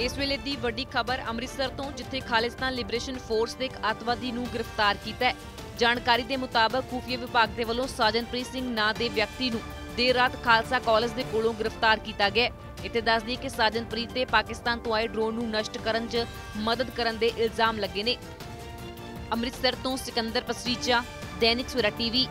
ਇਸ ਵੇਲੇ ਦੀ ਵੱਡੀ ਖਬਰ ਅੰਮ੍ਰਿਤਸਰ ਤੋਂ, ਜਿੱਥੇ ਖਾਲਿਸਤਾਨ ਲਿਬਰੇਸ਼ਨ ਫੋਰਸ ਦੇ ਇੱਕ ਅੱਤਵਾਦੀ ਨੂੰ ਗ੍ਰਿਫਤਾਰ ਕੀਤਾ ਹੈ। ਜਾਣਕਾਰੀ ਦੇ ਮੁਤਾਬਕ ਖੂਫੀਆ ਵਿਭਾਗ ਦੇ ਵੱਲੋਂ ਸਾਜਨਪ੍ਰੀਤ ਸਿੰਘ ਨਾਂ ਦੇ ਵਿਅਕਤੀ ਨੂੰ ਦੇਰ ਰਾਤ ਖਾਲਸਾ ਕਾਲਜ ਦੇ ਕੋਲੋਂ ਗ੍ਰਿਫਤਾਰ ਕੀਤਾ ਗਿਆ ਇੱਥੇ ਦੱਸ ਦਈਏ ਕਿ ਸਾਜਨਪ੍ਰੀਤ ਤੇ ਪਾਕਿਸਤਾਨ ਤੋਂ ਆਏ ਡਰੋਨ ਨੂੰ ਨਸ਼ਟ ਕਰਨ 'ਚ ਮਦਦ ਕਰਨ ਦੇ ਇਲਜ਼ਾਮ ਲੱਗੇ ਨੇ। ਅੰਮ੍ਰਿਤਸਰ ਤੋਂ ਸਿਕੰਦਰ ਪਸਰੀਚਾ, ਦੈਨਿਕ ਸਵੇਰਾ ਟੀਵੀ